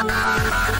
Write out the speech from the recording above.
Ha ha ha ha!